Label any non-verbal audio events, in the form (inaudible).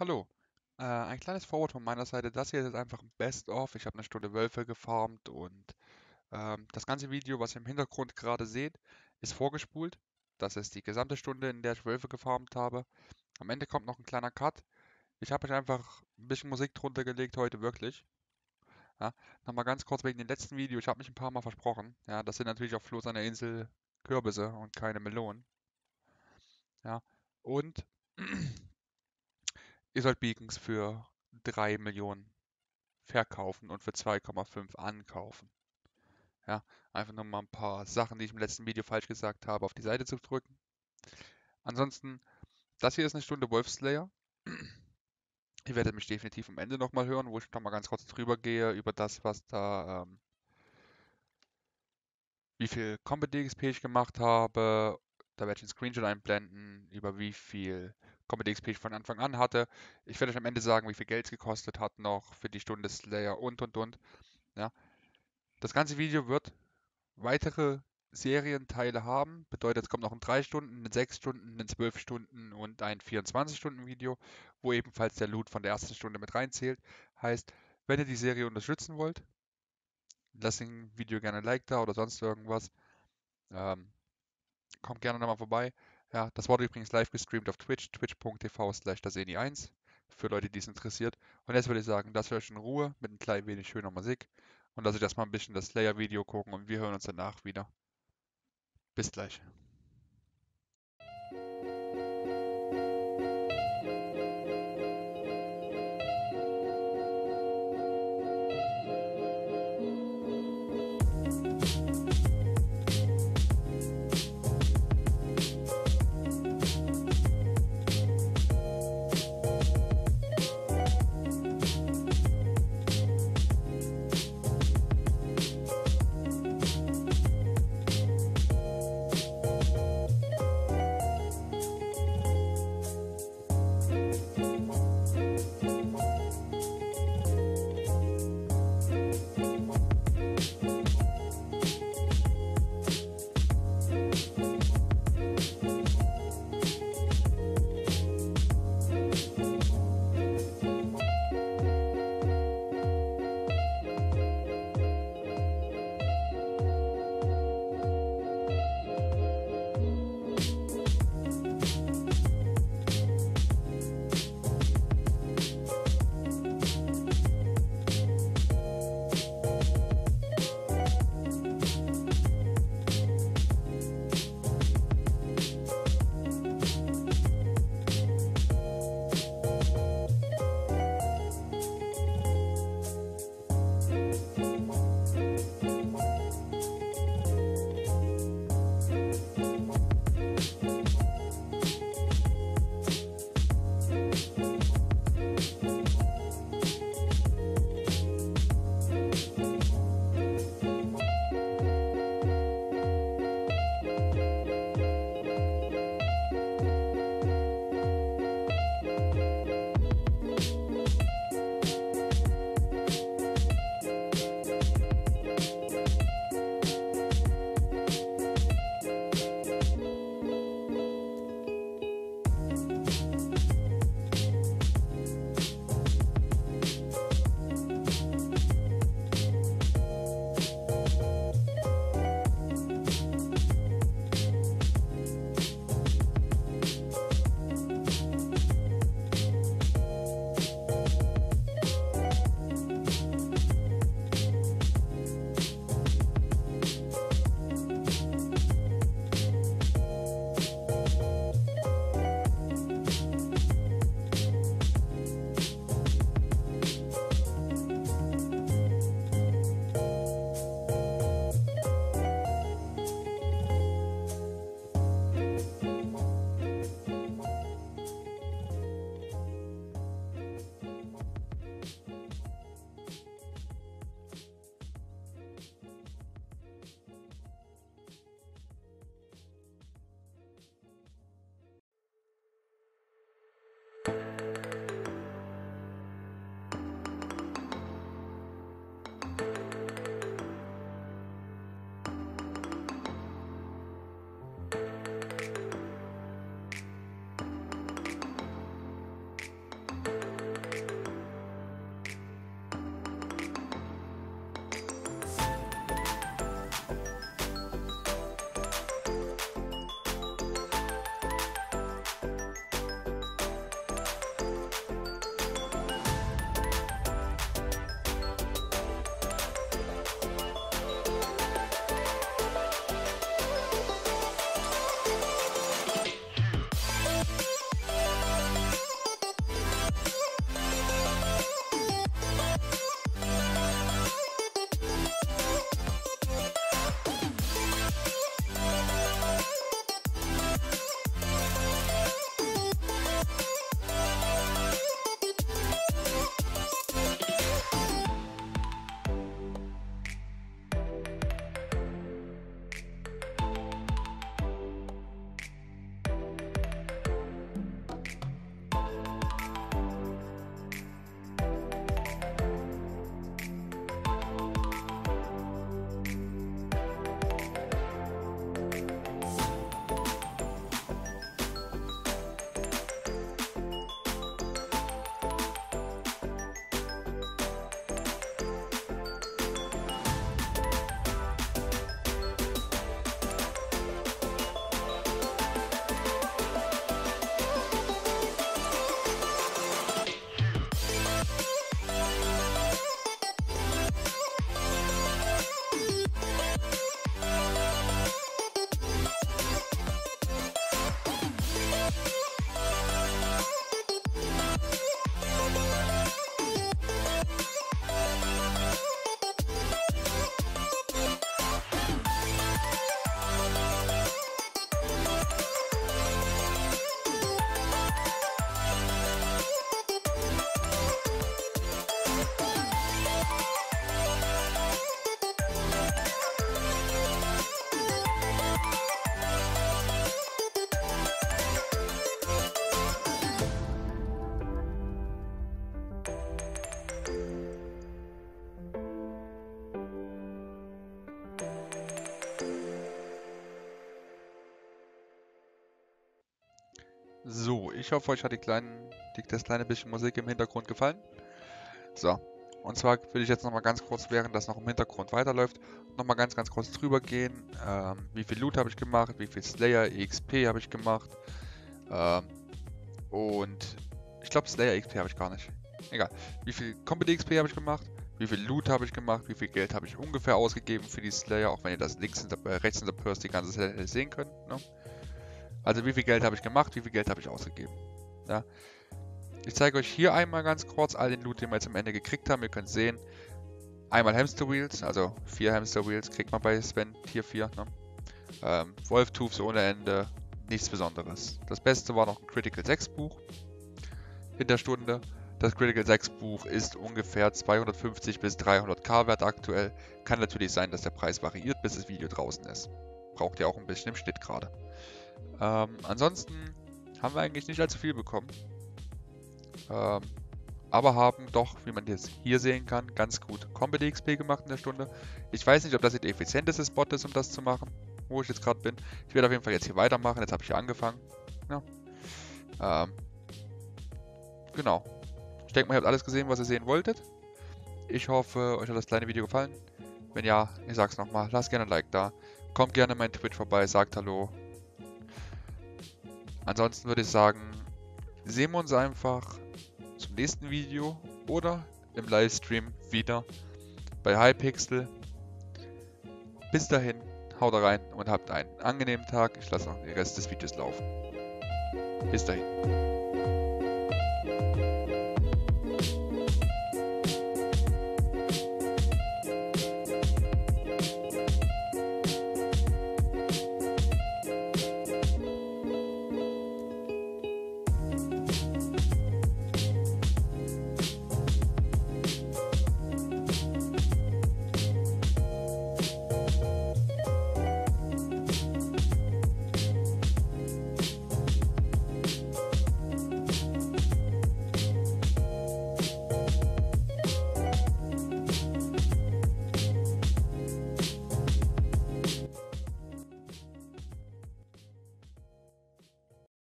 Hallo. Äh, ein kleines Forward von meiner Seite. Das hier ist einfach ein Best-of. Ich habe eine Stunde Wölfe gefarmt und ähm, das ganze Video, was ihr im Hintergrund gerade seht, ist vorgespult. Das ist die gesamte Stunde, in der ich Wölfe gefarmt habe. Am Ende kommt noch ein kleiner Cut. Ich habe euch einfach ein bisschen Musik drunter gelegt heute, wirklich. Ja, nochmal ganz kurz wegen dem letzten Video. Ich habe mich ein paar Mal versprochen. Ja, das sind natürlich auf Flo seiner Insel Kürbisse und keine Melonen. Ja, und Ihr sollt Beacons für 3 Millionen verkaufen und für 2,5 ankaufen. Ja, einfach nur mal ein paar Sachen, die ich im letzten Video falsch gesagt habe, auf die Seite zu drücken. Ansonsten, das hier ist eine Stunde Wolfslayer. (clears throat) Ihr werdet mich definitiv am Ende nochmal hören, wo ich nochmal ganz kurz drüber gehe, über das, was da, ähm, wie viel Combat DXP ich gemacht habe. Da werde ich einen Screenshot einblenden, über wie viel Comedy XP von Anfang an hatte. Ich werde euch am Ende sagen, wie viel Geld es gekostet hat noch für die Stunde Slayer und und und. Ja. Das ganze Video wird weitere Serienteile haben. Bedeutet, es kommt noch ein 3 Stunden, ein 6 Stunden, ein 12 Stunden und ein 24 Stunden Video, wo ebenfalls der Loot von der ersten Stunde mit reinzählt. Heißt, wenn ihr die Serie unterstützen wollt, lasst dem Video gerne ein Like da oder sonst irgendwas. Ähm, kommt gerne nochmal vorbei. Ja, das wurde übrigens live gestreamt auf Twitch, twitch.tv slash daseni1, für Leute, die es interessiert. Und jetzt würde ich sagen, das höre ich in Ruhe mit ein klein wenig schöner Musik und lasse ich erstmal ein bisschen das Slayer-Video gucken und wir hören uns danach wieder. Bis gleich. So, ich hoffe, euch hat die kleinen, die, das kleine bisschen Musik im Hintergrund gefallen. So, und zwar will ich jetzt nochmal ganz kurz, während das noch im Hintergrund weiterläuft, nochmal ganz, ganz kurz drüber gehen. Ähm, wie viel Loot habe ich gemacht, wie viel Slayer EXP habe ich gemacht. Ähm, und ich glaube, Slayer EXP habe ich gar nicht. Egal. Wie viel Combat XP habe ich gemacht? Wie viel Loot habe ich gemacht? Wie viel Geld habe ich ungefähr ausgegeben für die Slayer? Auch wenn ihr das links in der, äh, rechts in der Purse die ganze Zeit sehen könnt. Ne? Also wie viel Geld habe ich gemacht? Wie viel Geld habe ich ausgegeben? Ja. Ich zeige euch hier einmal ganz kurz all den Loot, den wir jetzt am Ende gekriegt haben. Ihr könnt sehen, einmal Hamster Wheels, also vier Hamster Wheels kriegt man bei Sven Tier 4. Ne? Ähm, Wolf Tubes ohne Ende, nichts Besonderes. Das Beste war noch ein Critical 6 Buch in der Stunde. Das Critical 6 Buch ist ungefähr 250 bis 300k wert aktuell. Kann natürlich sein, dass der Preis variiert, bis das Video draußen ist. Braucht ja auch ein bisschen im Schnitt gerade. Ähm, ansonsten haben wir eigentlich nicht allzu viel bekommen. Ähm, aber haben doch, wie man jetzt hier sehen kann, ganz gut Combat XP gemacht in der Stunde. Ich weiß nicht, ob das der effizienteste Spot ist, um das zu machen, wo ich jetzt gerade bin. Ich werde auf jeden Fall jetzt hier weitermachen. Jetzt habe ich hier angefangen. Ja. Ähm, genau. Ich denke mal, ihr habt alles gesehen, was ihr sehen wolltet. Ich hoffe, euch hat das kleine Video gefallen. Wenn ja, ich sag's nochmal, lasst gerne ein Like da. Kommt gerne mein Twitch vorbei, sagt Hallo. Ansonsten würde ich sagen, sehen wir uns einfach zum nächsten Video oder im Livestream wieder bei Hypixel. Bis dahin, haut rein und habt einen angenehmen Tag. Ich lasse noch den Rest des Videos laufen. Bis dahin.